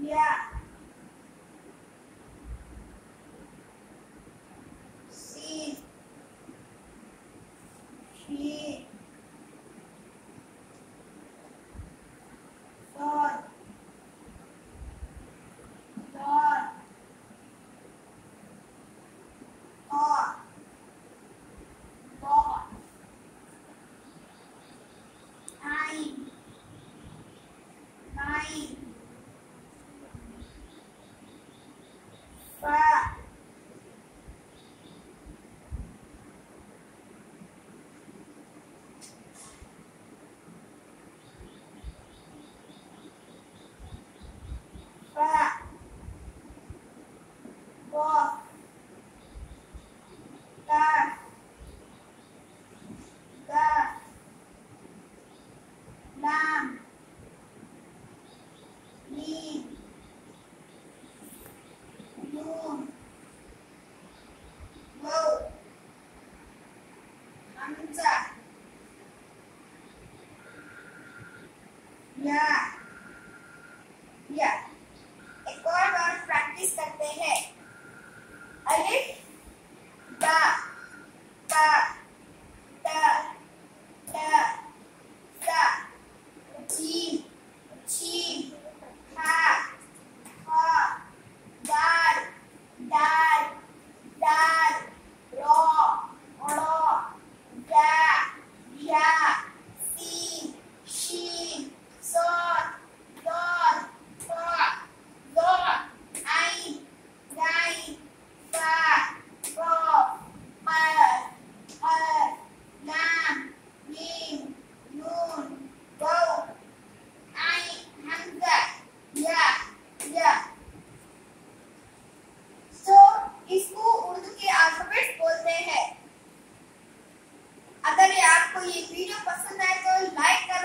Yeah. Ya. Ya. आपको ये वीडियो पसंद आए तो लाइक